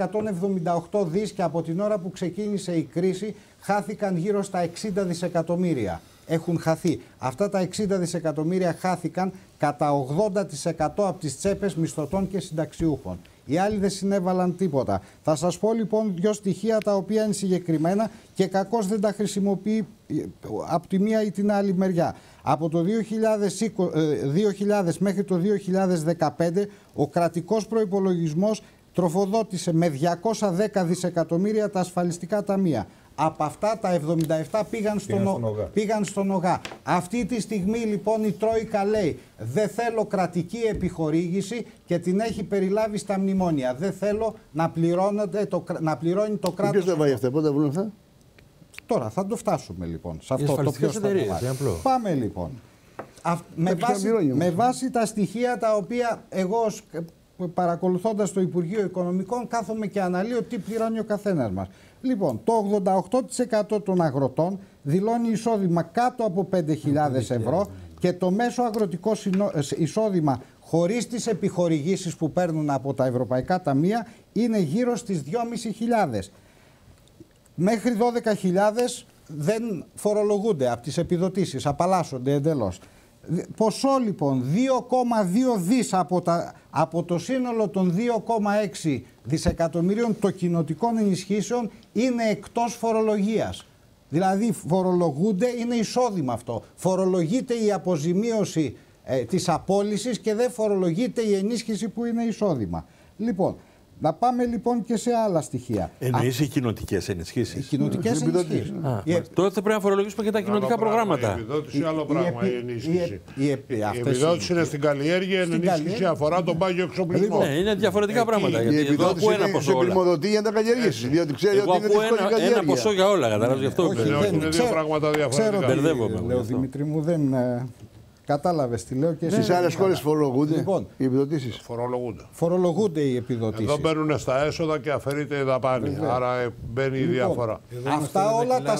178 δις και από την ώρα που ξεκίνησε η κρίση χάθηκαν γύρω στα 60 δισεκατομμύρια. Έχουν χαθεί. Αυτά τα 60 δισεκατομμύρια χάθηκαν κατά 80% από τις τσέπες μισθωτών και συνταξιούχων. Οι άλλοι δεν συνέβαλαν τίποτα. Θα σας πω λοιπόν δύο στοιχεία τα οποία είναι συγκεκριμένα και κακώς δεν τα χρησιμοποιεί ε, από τη μία ή την άλλη μεριά. Από το 2000, 2000 ε, μέχρι το 2015 ο κρατικός προϋπολογισμός τροφοδότησε με 210 δισεκατομμύρια τα ασφαλιστικά ταμεία. Από αυτά τα 77 πήγαν στον, ΟΓΑ. πήγαν στον ΟΓΑ. Αυτή τη στιγμή λοιπόν η Τρόικα λέει δεν θέλω κρατική επιχορήγηση και την έχει περιλάβει στα μνημόνια. Δεν θέλω να, το, να πληρώνει το κράτος. Ποιος δεν πάει αυτά, πότε βγουν αυτά; Τώρα θα το φτάσουμε λοιπόν σε αυτό το ποιος θα το Πάμε λοιπόν. με, βάση, με βάση τα στοιχεία τα οποία εγώ παρακολουθώντας το Υπουργείο Οικονομικών κάθομαι και αναλύω τι πληρώνει ο καθένας μας. Λοιπόν, το 88% των αγροτών δηλώνει εισόδημα κάτω από 5.000 ευρώ και το μέσο αγροτικό ε, εισόδημα χωρίς τις επιχορηγήσεις που παίρνουν από τα ευρωπαϊκά ταμεία είναι γύρω στις 2.500. Μέχρι 12.000 δεν φορολογούνται από τις επιδοτήσεις, απαλλάσσονται εντελώς. Ποσό λοιπόν 2,2 δις από, τα, από το σύνολο των 2,6 δισεκατομμυρίων των κοινοτικών ενισχύσεων είναι εκτός φορολογίας. Δηλαδή φορολογούνται, είναι εισόδημα αυτό. Φορολογείται η αποζημίωση ε, της απόλυσης και δεν φορολογείται η ενίσχυση που είναι εισόδημα. Λοιπόν, Να πάμε λοιπόν και σε άλλα στοιχεία. Εννοείς οι κοινοτικές ενισχύσεις. Οι κοινοτικές ενισχύσεις. Τότε θα πρέπει να φορολογήσουμε και τα κοινοτικά προγράμματα. Η επιδότηση άλλο πράγμα η ενίσχυση. Η επιδότηση είναι στην καλλιέργεια, η ενίσχυση αφορά τον πάγιο εξοπλισμό. Ναι, είναι διαφορετικά πράγματα. Η επιδότηση είναι σε πρημοδοτή για να τα καλλιεργήσεις. Διότι ξέρει ότι είναι δύσκολη Ένα ποσό για όλα, καταλάβει αυτό. Είναι δύο πράγματα διαφορετικά. Μπερδεύομαι. Λέω Δημήτρη μου δεν ε, Κατάλαβες τι λέω και εσύ. Στι άλλες χώρες φορολογούνται λοιπόν, οι επιδοτήσεις; Φορολογούνται. Φορολογούνται οι επιδοτήσεις. Εδώ μπαίνουν στα έσοδα και αφαιρείται η δαπάνη. Άρα ε, μπαίνει λοιπόν, η διαφορά. Αυτά όλα, τα,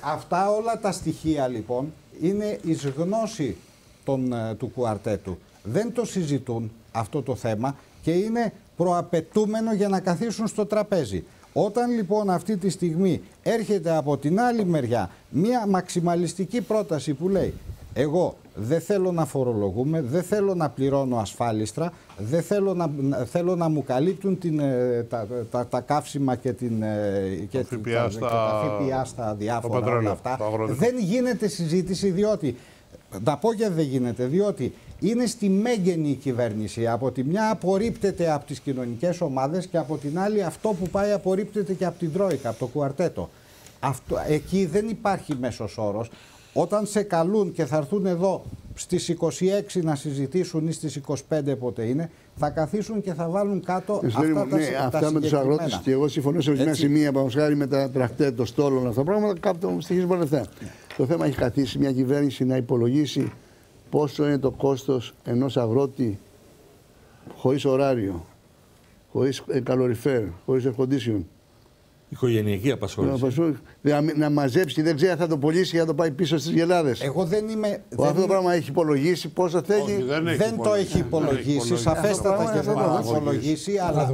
αυτά όλα τα στοιχεία λοιπόν είναι εις γνώση των, ε, του κουαρτέτου. Δεν το συζητούν αυτό το θέμα και είναι προαπαιτούμενο για να καθίσουν στο τραπέζι. Όταν λοιπόν αυτή τη στιγμή έρχεται από την άλλη μεριά μια μαξιμαλιστική πρόταση που λέει εγώ δεν θέλω να φορολογούμε, δεν θέλω να πληρώνω ασφάλιστρα, δεν θέλω να, θέλω να μου καλύπτουν την, ε, τα, τα, τα, καύσιμα και, την, ε, και, τα, ΦΠΑ στα, ΦΠΑ στα διάφορα όλα αυτά. Δεν γίνεται συζήτηση διότι, να πω γιατί δεν γίνεται, διότι είναι στη μέγενη η κυβέρνηση. Από τη μια απορρίπτεται από τις κοινωνικές ομάδες και από την άλλη αυτό που πάει απορρίπτεται και από την Τρόικα, από το κουαρτέτο. Αυτό, εκεί δεν υπάρχει μέσος όρος όταν σε καλούν και θα έρθουν εδώ στις 26 να συζητήσουν ή στις 25 πότε είναι, θα καθίσουν και θα βάλουν κάτω αυτά τα, ναι, τα αυτά με τους αγρότες και εγώ συμφωνώ σε ορισμένα σημεία χάρη με τα τραχτέ, το στόλο, αυτά τα πράγματα, κάπου στοιχίζουν λεφτά. Το θέμα έχει καθίσει μια κυβέρνηση να υπολογίσει πόσο είναι το κόστος ενός αγρότη χωρίς ωράριο, χωρίς καλοριφέρ, χωρίς air condition, Οικογενειακή απασχόληση. Να, να μαζέψει, δεν ξέρει, θα το πωλήσει για να το πάει πίσω στις Γελάδες. Εγώ δεν είμαι. Ο, αυτό το πράγμα έχει υπολογίσει πόσο θέλει. Όχι, δεν, έχει δεν το έχει υπολογίσει. Σαφέστατα και δεν το έχει υπολογίσει. Αλλά...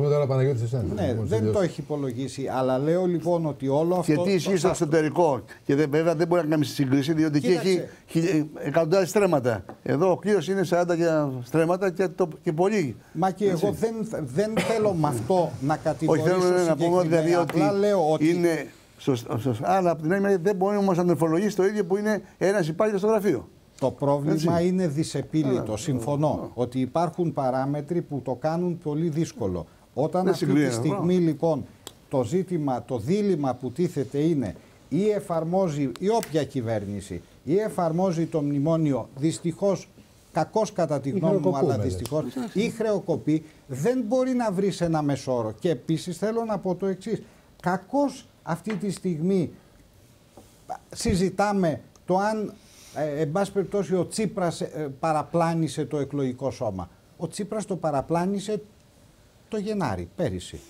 Ναι, δεν το έχει υπολογίσει. Αλλά λέω λοιπόν ότι όλο αυτό. Και τι ισχύει στο εξωτερικό. Και δεν, βέβαια δεν μπορεί να κάνεις σύγκριση διότι εκεί έχει εκατοντάδες στρέμματα. Εδώ ο κλείο είναι 40 στρέμματα και, το, και πολύ. Μα και εγώ δεν, θέλω με αυτό να κατηγορήσω. Όχι, θέλω να πούμε δηλαδή ότι λέω ότι. Είναι σωστό. Αλλά από την άλλη δεν μπορεί όμως να φορολογήσει το ίδιο που είναι ένας υπάλληλος στο γραφείο. Το πρόβλημα Έτσι. είναι δυσεπίλητο. Συμφωνώ ότι υπάρχουν παράμετροι που το κάνουν πολύ δύσκολο. Όταν αυτή τη στιγμή λοιπόν το ζήτημα, το δίλημα που τίθεται είναι ή εφαρμόζει η όποια κυβέρνηση ή εφαρμόζει το μνημόνιο δυστυχώς κακός κατά τη γνώμη μου αλλά δυστυχώς ή χρεοκοπεί δεν μπορεί να βρεις ένα μεσόρο και επίσης θέλω να πω το εξής. Κακώς αυτή τη στιγμή συζητάμε το αν, ε, εν πάση περιπτώσει, ο Τσίπρας ε, παραπλάνησε το εκλογικό σώμα. Ο Τσίπρας το παραπλάνησε το Γενάρη, πέρυσι.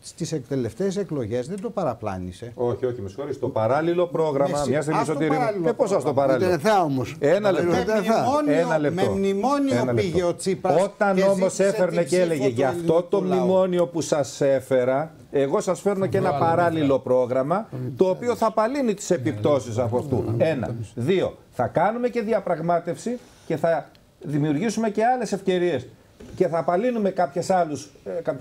Στις τελευταίες εκλογές δεν το παραπλάνησε. Όχι, όχι, με συγχωρείτε. Το παράλληλο πρόγραμμα. Μια στιγμή στο τύριο. Ε, πώ το παράλληλο; Δεν θα όμως. Ένα λεπτό. Με μνημόνιο, Ένα λεπτό. Με μνημόνιο Ένα πήγε ο Τσίπρας. Όταν όμως έφερνε και έλεγε για αυτό το μνημόνιο που σας έφερα, εγώ σας φέρνω και ένα παράλληλο πρόγραμμα το οποίο θα απαλύνει τις επιπτώσεις από αυτού. Ένα. Δύο. Θα κάνουμε και διαπραγμάτευση και θα δημιουργήσουμε και άλλες ευκαιρίες και θα απαλύνουμε κάποιες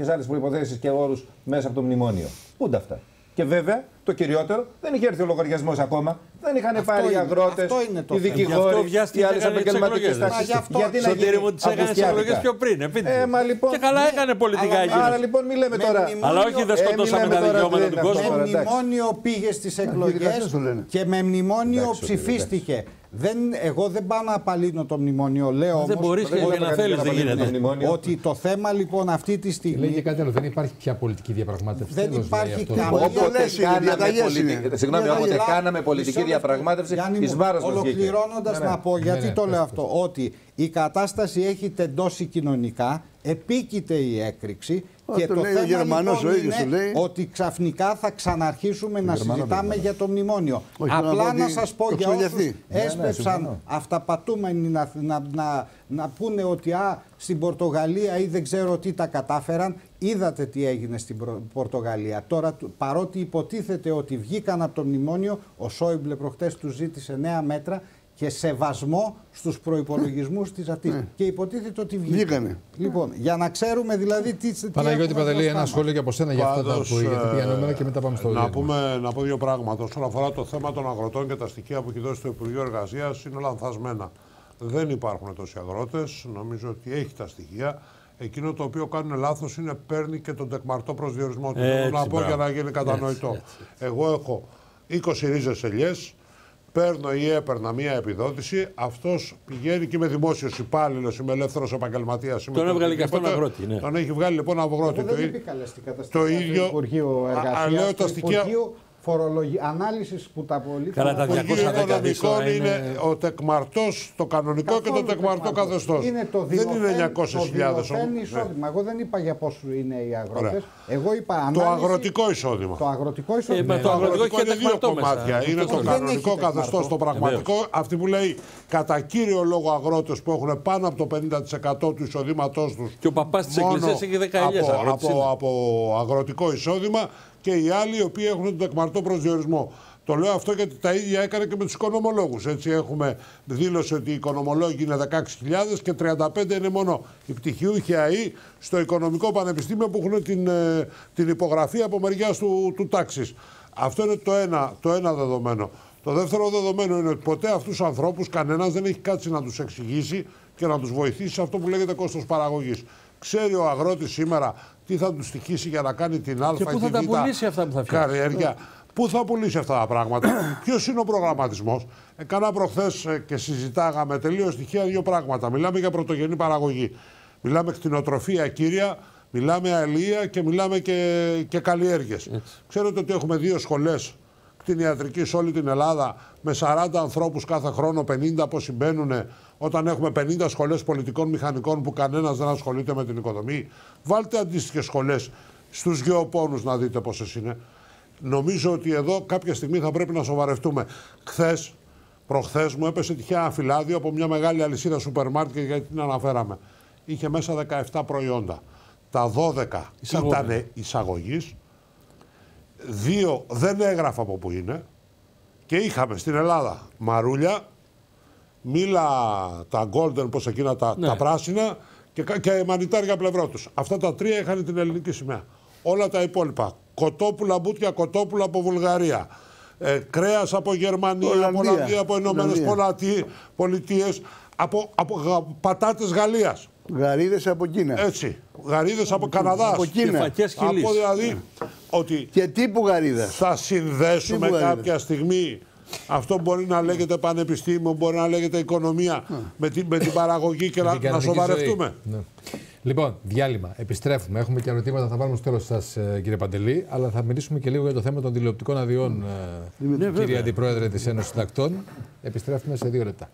άλλες προποθέσει και όρους μέσα από το μνημόνιο. Πού είναι αυτά; Και βέβαια, το κυριότερο, δεν είχε έρθει ο λογαριασμός ακόμα. Δεν είχαν πάρει οι αγρότες, οι δικηγόροι, οι άλλες επαγγελματικές τάξει. Γιατί να γίνει; μου τις έκανε τις εκλογές πιο πριν. Ε, μα, λοιπόν, και καλά έκανε πολιτικά Άρα, άρα λοιπόν, μη λέμε τώρα. Αλλά όχι δεν σκοτώσαμε τα δικαιώματα του κόσμου. Με μνημόνιο πήγε στις εκλογές και με μνημόνιο ψηφίστηκε. Δεν, εγώ δεν πάω να απαλύνω το μνημόνιο. Λέω δεν μπορείς και να θέλεις, δεν γίνεται. Ότι το θέμα λοιπόν αυτή τη στιγμή. Λέει και κάτι άλλο. Δεν υπάρχει πια πολιτική διαπραγμάτευση. Δεν υπάρχει καμία πολιτική. Συγγνώμη, όποτε κάναμε πολιτική διαπραγμάτευση, εις βάρος Ολοκληρώνοντας να πω, γιατί το λέω αυτό, ότι η κατάσταση έχει τεντώσει κοινωνικά, επίκειται η έκρηξη και το, λέει θέμα ο λοιπόν ο ίδιος είναι λέει. ότι ξαφνικά θα ξαναρχίσουμε να συζητάμε για το μνημόνιο. Απλά να σας πω για όσους ναι, ναι, έσπευσαν αυταπατούμενοι να, να, να, να πούνε ότι α, στην Πορτογαλία ή δεν ξέρω τι τα κατάφεραν. Είδατε τι έγινε στην Πορτογαλία. Τώρα παρότι υποτίθεται ότι βγήκαν από το μνημόνιο, ο Σόιμπλε προχτές του ζήτησε νέα μέτρα και σεβασμό στους προϋπολογισμούς της αυτής. Ναι. Και υποτίθεται ότι βγήκανε. Λοιπόν, για να ξέρουμε δηλαδή τι... τι Παναγιώτη Παντελή, ένα σχόλιο και από σένα για αυτά που πήγατε ε, και μετά πάμε στο να, πούμε, να πω δύο πράγματα. Όσον αφορά το θέμα των αγροτών και τα στοιχεία που έχει δώσει το Υπουργείο Εργασίας, είναι λανθασμένα. Δεν υπάρχουν τόσοι αγρότες. Νομίζω ότι έχει τα στοιχεία. Εκείνο το οποίο κάνουν λάθος είναι παίρνει και τον τεκμαρτό προσδιορισμό του. Θέλω να πω για να γίνει κατανοητό. Εγώ έχω 20 ρίζες ελιές, παίρνω ή έπαιρνα μία επιδότηση, αυτός πηγαίνει και είμαι δημόσιος υπάλληλος, είμαι ελεύθερος επαγγελματίας. Τον έβγαλε και αυτόν αγρότη. Ναι. Τον έχει βγάλει λοιπόν αγρότη. το, το ίδιο. Υπουργείο Εργασίας. το Υπουργείο φορολογι... ανάλυσης που τα πολύ. Καλά, τα 210 οικονομικών είναι, είναι ο τεκμαρτός, το κανονικό Καθόλου και το τεκμαρτό καθεστώς. Δεν είναι 900.000 εισόδημα. Εγώ δεν είπα για πόσο είναι οι αγρότες. Εγώ είπα ανάλυση... Το αγροτικό εισόδημα. Το αγροτικό εισόδημα. Ε, το αγροτικό είναι δύο κομμάτια. Είναι το κανονικό καθεστώς, το πραγματικό. Αυτή που λέει κατά κύριο λόγο αγρότες που έχουν πάνω από το 50% του εισοδήματός τους. Και ο παπάς της Εκκλησίας έχει 10 από αγροτικό εισόδημα και οι άλλοι οι οποίοι έχουν τον τεκμαρτό προσδιορισμό. Το λέω αυτό γιατί τα ίδια έκανε και με τους οικονομολόγους. Έτσι, έχουμε δήλωση ότι οι οικονομολόγοι είναι 16.000 και 35 είναι μόνο οι πτυχιούχοι ΑΕ στο Οικονομικό Πανεπιστήμιο που έχουν την, ε, την υπογραφή από μεριά του, του τάξης. Αυτό είναι το ένα, το ένα δεδομένο. Το δεύτερο δεδομένο είναι ότι ποτέ αυτούς τους ανθρώπους κανένας δεν έχει κάτσει να τους εξηγήσει και να τους βοηθήσει σε αυτό που λέγεται κόστος παραγωγής. Ξέρει ο αγρότης σήμερα τι θα του στοιχήσει για να κάνει την Α και πού θα τα πουλήσει αυτά που θα φτιάξει. Καλλιέργεια. Πού θα πουλήσει αυτά τα πράγματα, ποιος είναι ο προγραμματισμός. Έκανα προχθές ε, και συζητάγαμε τελείως στοιχεία δύο πράγματα. Μιλάμε για πρωτογενή παραγωγή. Μιλάμε κτηνοτροφία κύρια, μιλάμε αλληλεία και μιλάμε και, και καλλιέργειες. Ξέρετε ότι έχουμε δύο σχολές κτηνιατρικής σε όλη την Ελλάδα με 40 ανθρώπους κάθε χρόνο, 50 που συμπαίνουν όταν έχουμε 50 σχολές πολιτικών μηχανικών που κανένας δεν ασχολείται με την οικοδομή. Βάλτε αντίστοιχες σχολές στους γεωπόνους να δείτε πόσες είναι. Νομίζω ότι εδώ κάποια στιγμή θα πρέπει να σοβαρευτούμε. Χθες, προχθές μου έπεσε τυχαία ένα φυλάδιο από μια μεγάλη αλυσίδα σούπερ μάρκετ γιατί την αναφέραμε. Είχε μέσα 17 προϊόντα. Τα 12 ήταν εισαγωγής. Δύο δεν έγραφα από πού είναι. Και είχαμε στην Ελλάδα μαρούλια, μήλα τα golden, πώς εκείνα τα, ναι. τα πράσινα και, και μανιτάρια πλευρό τους. Αυτά τα τρία είχαν την ελληνική σημαία. Όλα τα υπόλοιπα. Κοτόπουλα, μπούτια κοτόπουλα από Βουλγαρία. Ε, κρέας από Γερμανία, Ολλανδία. από Ολλανδία, από Ηνωμένες Πολιτείες, από, από πατάτες Γαλλίας. Γαρίδες από Κίνα. Έτσι. Γαρίδες από Καναδάς. Από Κίνα. Από δηλαδή ότι. Και τύπου γαρίδας. Θα συνδέσουμε κάποια στιγμή αυτό μπορεί να λέγεται πανεπιστήμιο, μπορεί να λέγεται οικονομία με, την, με την παραγωγή και να, να σοβαρευτούμε. Ναι. Λοιπόν, διάλειμμα. Επιστρέφουμε. Έχουμε και ερωτήματα. Θα βάλουμε στο τέλος σας, ε, κύριε Παντελή, αλλά θα μιλήσουμε και λίγο για το θέμα των τηλεοπτικών αδειών, ε, ναι, κύριε Αντιπρόεδρε της Ένωσης Συντακτών. Επιστρέφουμε σε δύο λεπτά.